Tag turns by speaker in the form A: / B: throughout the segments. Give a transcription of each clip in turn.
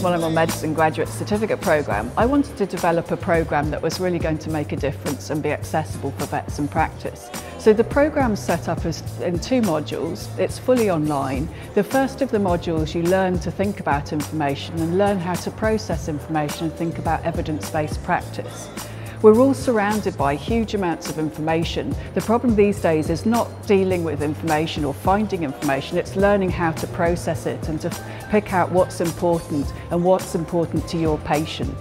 A: Small Animal Medicine Graduate Certificate Programme, I wanted to develop a programme that was really going to make a difference and be accessible for vets in practice. So the programme's set up as in two modules. It's fully online. The first of the modules you learn to think about information and learn how to process information and think about evidence-based practice. We're all surrounded by huge amounts of information. The problem these days is not dealing with information or finding information, it's learning how to process it and to pick out what's important and what's important to your patient.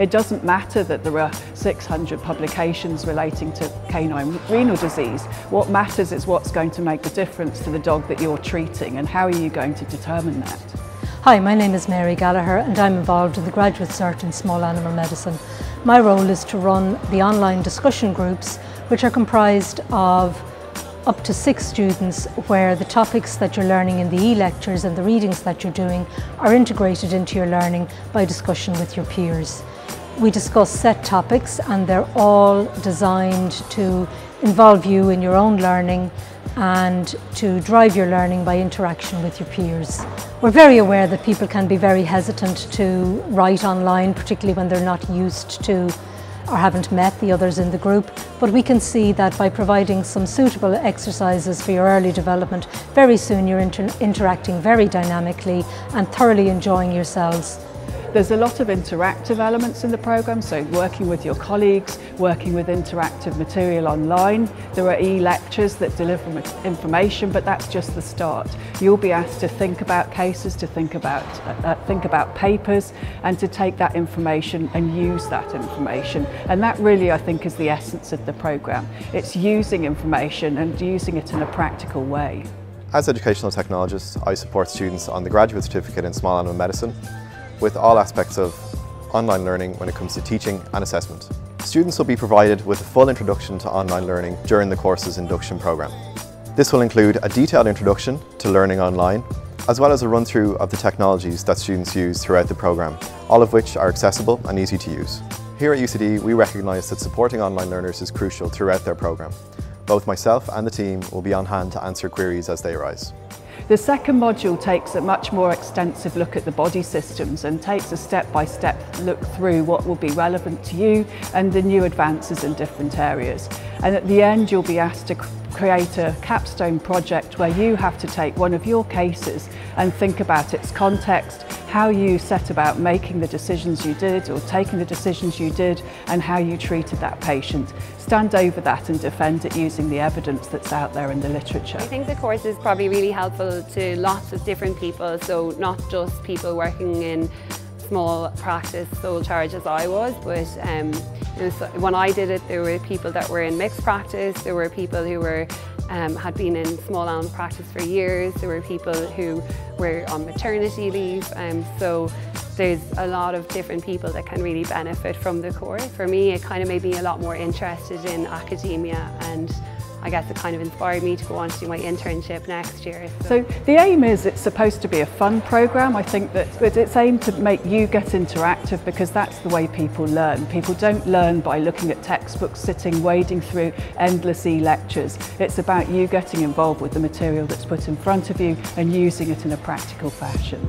A: It doesn't matter that there are 600 publications relating to canine renal disease. What matters is what's going to make the difference to the dog that you're treating and how are you going to determine that?
B: Hi, my name is Mary Gallagher and I'm involved in the Graduate Cert in Small Animal Medicine. My role is to run the online discussion groups which are comprised of up to six students where the topics that you're learning in the e-lectures and the readings that you're doing are integrated into your learning by discussion with your peers. We discuss set topics and they're all designed to involve you in your own learning and to drive your learning by interaction with your peers. We're very aware that people can be very hesitant to write online, particularly when they're not used to or haven't met the others in the group, but we can see that by providing some suitable exercises for your early development, very soon you're inter interacting very dynamically and thoroughly enjoying yourselves.
A: There's a lot of interactive elements in the programme, so working with your colleagues, working with interactive material online. There are e-lectures that deliver information, but that's just the start. You'll be asked to think about cases, to think about, uh, uh, think about papers, and to take that information and use that information. And that really, I think, is the essence of the programme. It's using information and using it in a practical way.
C: As educational technologist, I support students on the graduate certificate in small animal medicine with all aspects of online learning when it comes to teaching and assessment. Students will be provided with a full introduction to online learning during the course's induction programme. This will include a detailed introduction to learning online, as well as a run-through of the technologies that students use throughout the programme, all of which are accessible and easy to use. Here at UCD, we recognise that supporting online learners is crucial throughout their programme. Both myself and the team will be on hand to answer queries as they arise.
A: The second module takes a much more extensive look at the body systems and takes a step-by-step -step look through what will be relevant to you and the new advances in different areas. And at the end you'll be asked to create a capstone project where you have to take one of your cases and think about its context, how you set about making the decisions you did or taking the decisions you did and how you treated that patient. Stand over that and defend it using the evidence that's out there in the literature. I
D: think the course is probably really helpful to lots of different people, so not just people working in small practice sole charge as I was, but um, was, when I did it, there were people that were in mixed practice, there were people who were um, had been in small animal practice for years. There were people who were on maternity leave. Um, so there's a lot of different people that can really benefit from the course. For me, it kind of made me a lot more interested in academia and I guess it kind of inspired me to go on to do my internship next year.
A: So. the aim is it's supposed to be a fun programme. I think that it's aimed to make you get interactive because that's the way people learn. People don't learn by looking at textbooks, sitting, wading through endless e-lectures. It's about you getting involved with the material that's put in front of you and using it in a practical fashion.